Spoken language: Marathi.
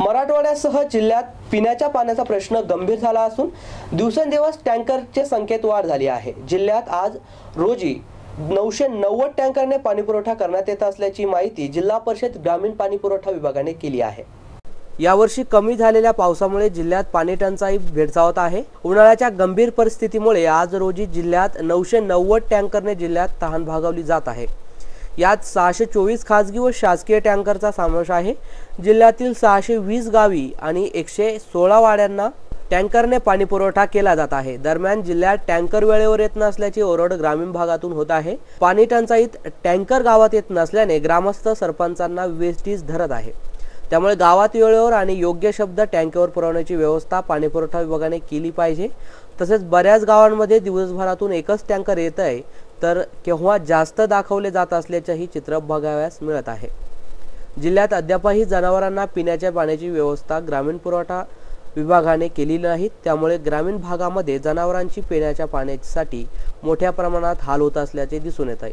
मराठवाड्यासह जिल्ह्यात पिण्याच्या पाण्याचा प्रश्न गंभीर झाला असून दिवसेंदिवस टँकरचे संख्येत वाढ झाली आहे. जिल्ह्यात आज रोजी नऊशे नव्वद टँकरने पाणीपुरवठा करण्यात येत असल्याची माहिती जिल्हा परिषद ग्रामीण पाणीपुरवठा विभागाने केली आहे. यावर्षी कमी झालेल्या पावसामुळे जिल्ह्यात पाणी टंचाई भेडसावत आहे. उन्हाळ्याच्या गंभीर परिस्थितीमुळे आज रोजी जिल्ह्यात नऊशे नव्वद टँकरने जिल्ह्यात तहान भागवली जात आहे. यात सहाशे चोवीस खाजगी व शासकीय टँकरचा समावेश आहे. जिल्ह्यातील सहाशे वीस गावी आणि एकशे सोळा वाड्यांना टँकरने पाणी पुरवठा केला जात आहे. दरम्यान जिल्ह्यात टँकर वेळेवर येत नसल्याची ओरड ग्रामीण भागातून होत आहे. पाणी टंचाईत टँकर गावात येत नसल्याने ग्रामस्थ सरपंचांना वेस्टीज धरत आहे. त्यामुळे गावात वेळेवर आणि योग्य शब्द टँकरवर पुरवण्याची व्यवस्था पाणीपुरवठा विभागाने केली पाहिजे. तसेच बऱ्याच गावांमध्ये दिवसभरातून एकच टँकर येत आहे तर केव्हा जास्त दाखवले जात असल्याचेही चित्र बघावयास मिळत आहे. जिल्ह्यात अद्यापही जनावरांना पिण्याच्या पाण्याची व्यवस्था ग्रामीण पुरवठा विभागाने केली नाही. त्यामुळे ग्रामीण भागामध्ये जनावरांची पिण्याच्या पाण्यासाठी मोठ्या प्रमाणात हाल होत असल्याचे दिसून येत आहे.